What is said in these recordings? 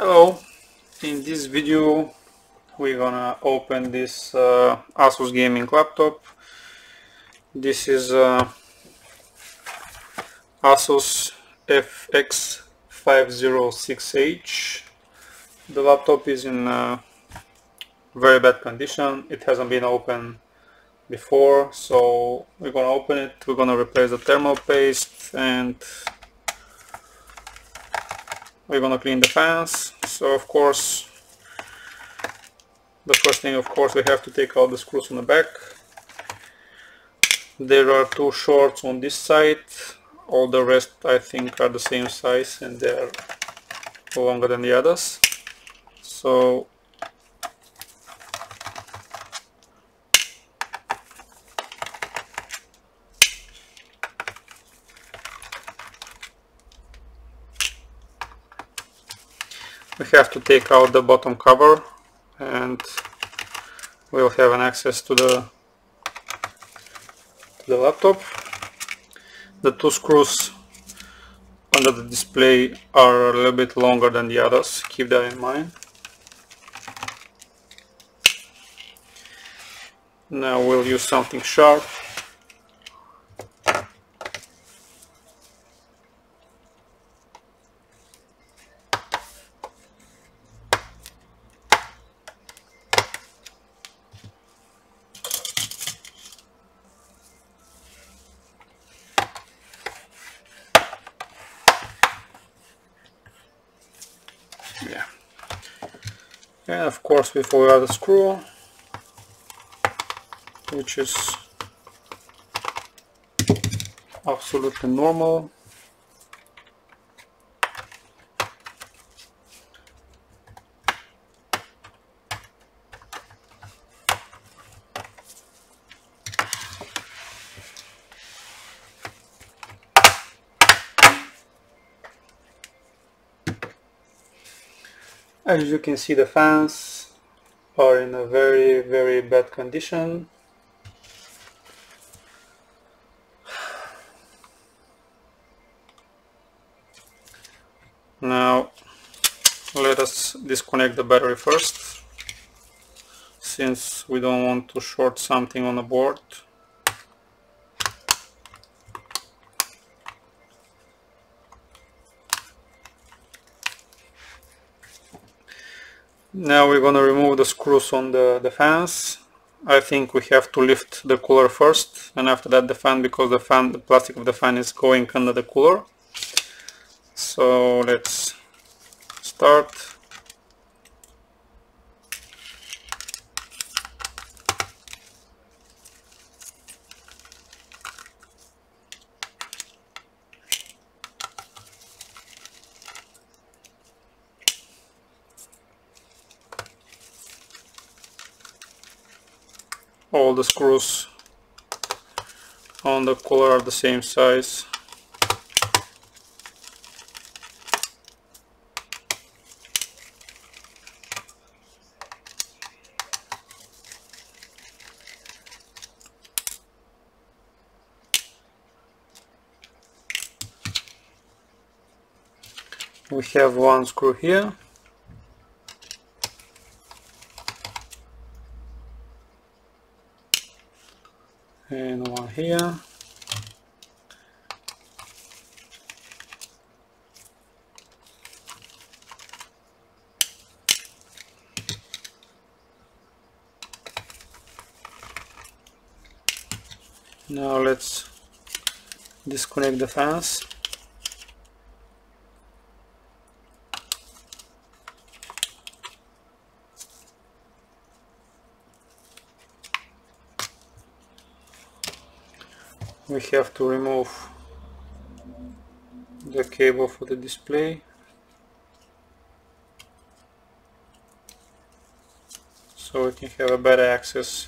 Hello, in this video we're gonna open this uh, Asus gaming laptop. This is uh, Asus FX506H. The laptop is in uh, very bad condition. It hasn't been opened before, so we're gonna open it. We're gonna replace the thermal paste and we're gonna clean the fans. So of course the first thing of course we have to take out the screws on the back. There are two shorts on this side. All the rest I think are the same size and they're longer than the others. So have to take out the bottom cover and we'll have an access to the to the laptop. The two screws under the display are a little bit longer than the others. Keep that in mind. Now we'll use something sharp and of course we forgot the screw which is absolutely normal As you can see the fans are in a very very bad condition. Now let us disconnect the battery first since we don't want to short something on the board. Now we're gonna remove the screws on the, the fans. I think we have to lift the cooler first and after that the fan because the fan the plastic of the fan is going under the cooler. So let's start. All the screws on the cooler are the same size. We have one screw here and one here. Now let's disconnect the fans we have to remove the cable for the display. So we can have a better access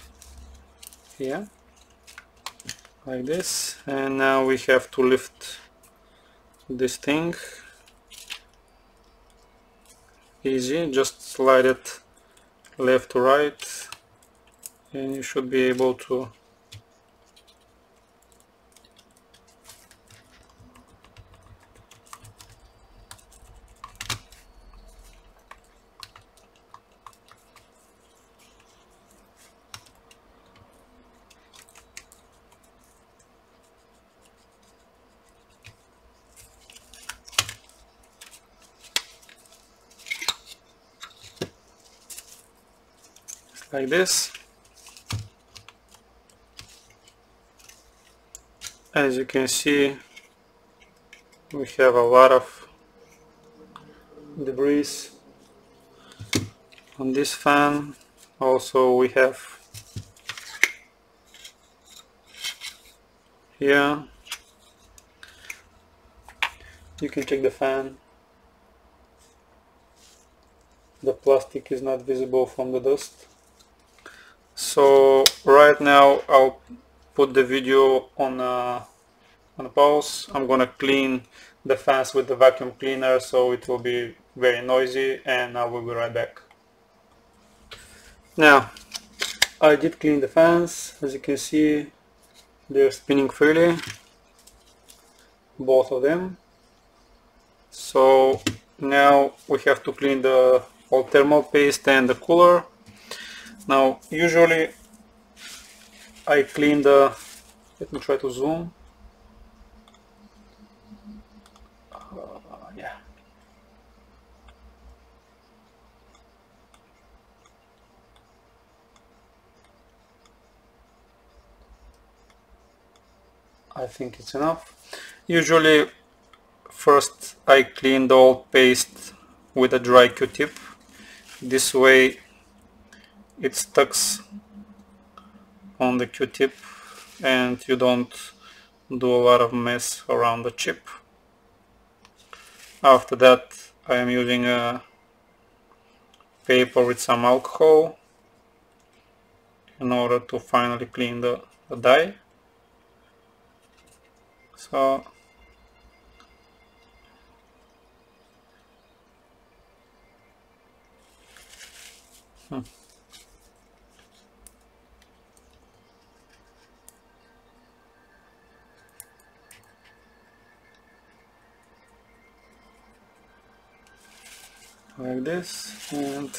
here like this. And now we have to lift this thing. Easy just slide it left to right. And you should be able to like this. As you can see we have a lot of debris on this fan. Also we have here. You can check the fan. The plastic is not visible from the dust so right now I'll put the video on a, on a pause. I'm gonna clean the fans with the vacuum cleaner so it will be very noisy and I will be right back. Now I did clean the fans. As you can see they're spinning freely both of them. So now we have to clean the old thermal paste and the cooler now usually I clean the let me try to zoom. Uh, I think it's enough. Usually first I clean the old paste with a dry q-tip. This way it sticks on the q-tip and you don't do a lot of mess around the chip. After that I am using a paper with some alcohol in order to finally clean the, the die so like this and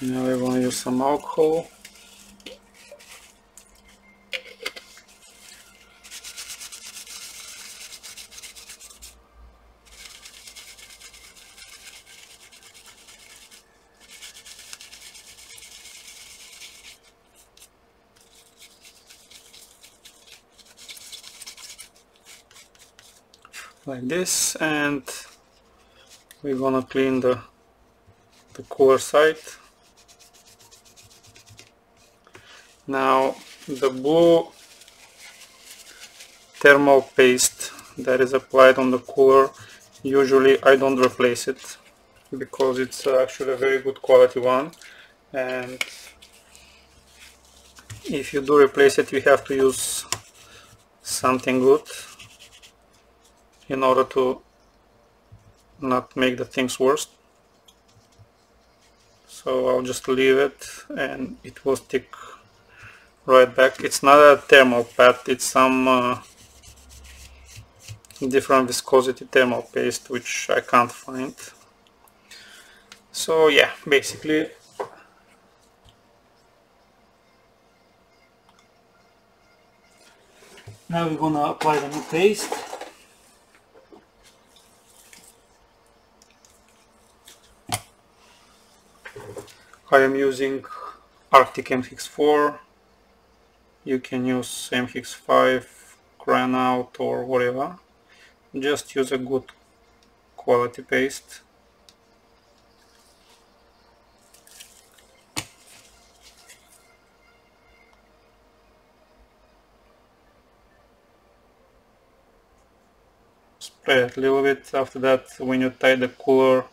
now we're to use some alcohol. Like this and we're gonna clean the the cooler side now the blue thermal paste that is applied on the cooler usually I don't replace it because it's uh, actually a very good quality one. And if you do replace it you have to use something good in order to not make the things worse. So I'll just leave it and it will stick right back. It's not a thermal pad it's some uh, different viscosity thermal paste which I can't find. So yeah basically now we're gonna apply the new paste I am using Arctic MX4 you can use MX5 Granout or whatever. Just use a good quality paste. Spread it a little bit. After that when you tie the cooler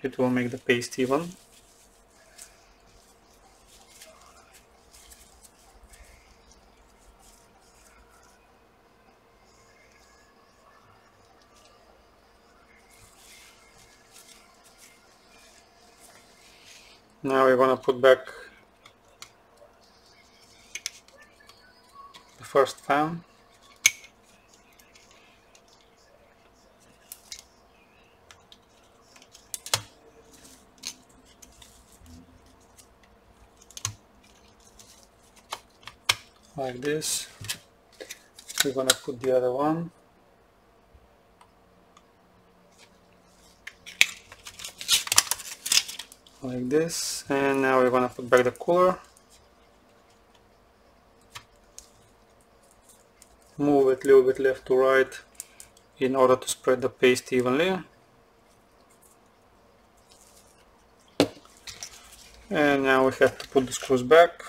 it will make the paste even Now we're gonna put back the first fan. like this. We're gonna put the other one. Like this and now we're gonna put back the cooler. Move it a little bit left to right in order to spread the paste evenly. And now we have to put the screws back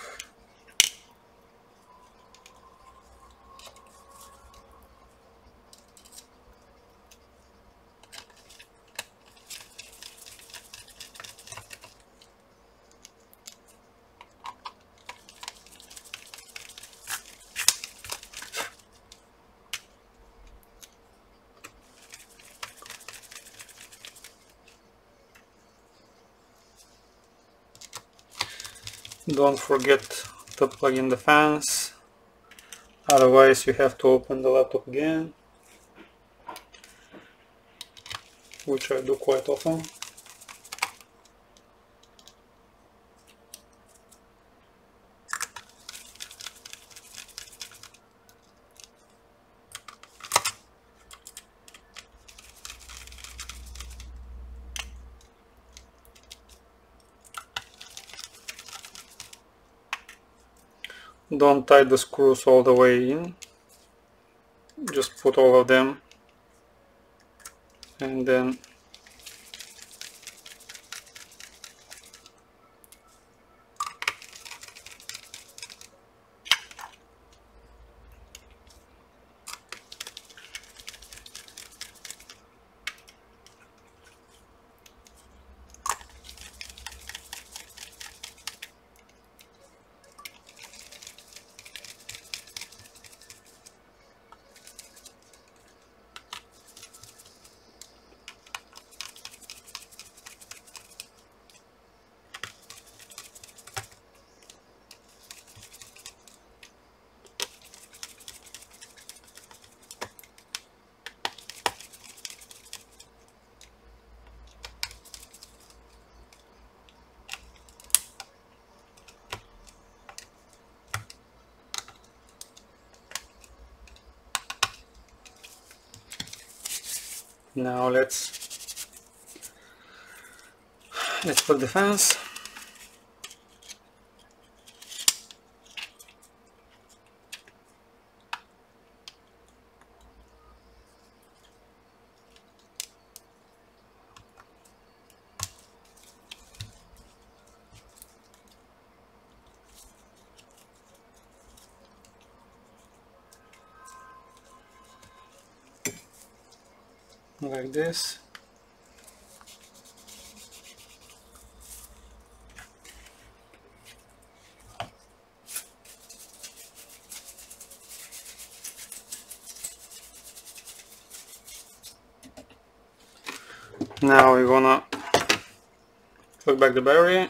don't forget to plug in the fans. Otherwise you have to open the laptop again which I do quite often don't tie the screws all the way in. Just put all of them. And then now let's let's put the fans like this. Now we're gonna put back the battery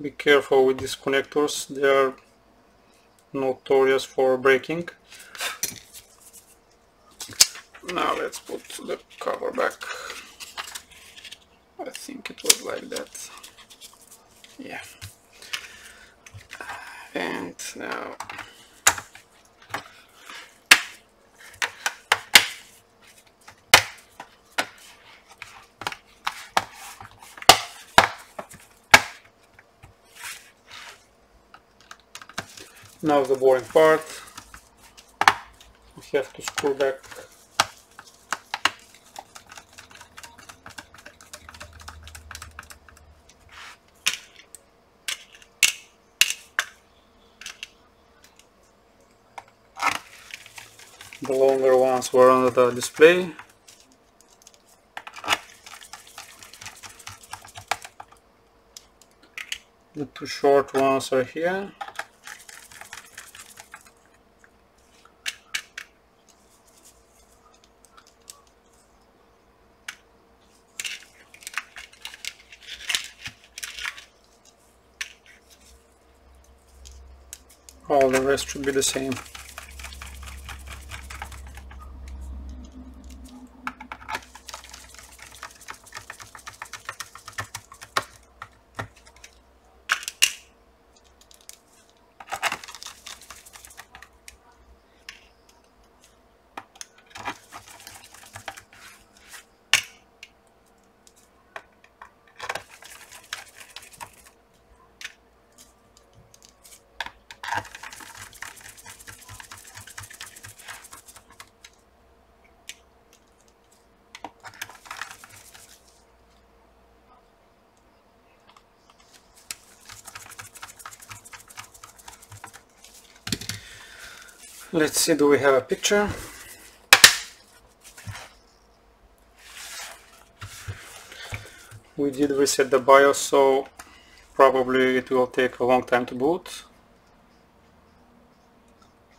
be careful with these connectors. They are notorious for breaking. Now let's put the cover back. I think it was like that. Yeah. And now Now the boring part. We have to screw back. The longer ones were on the display. The two short ones are here all the rest should be the same. Let's see do we have a picture? We did reset the BIOS so probably it will take a long time to boot.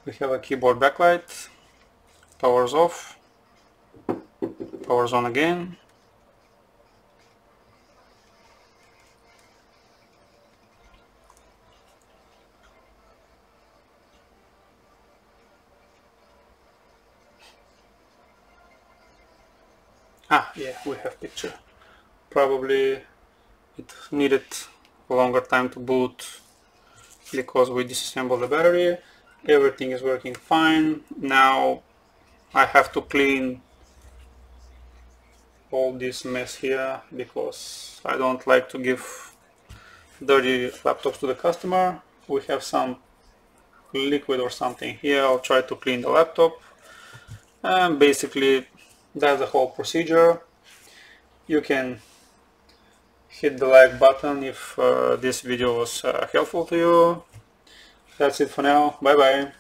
We have a keyboard backlight. Powers off. Powers on again ah yeah. we have picture. Probably it needed a longer time to boot because we disassembled the battery. Everything is working fine. Now I have to clean all this mess here because I don't like to give dirty laptops to the customer. We have some liquid or something here. I'll try to clean the laptop. And basically that's the whole procedure. You can hit the like button if uh, this video was uh, helpful to you. That's it for now. Bye bye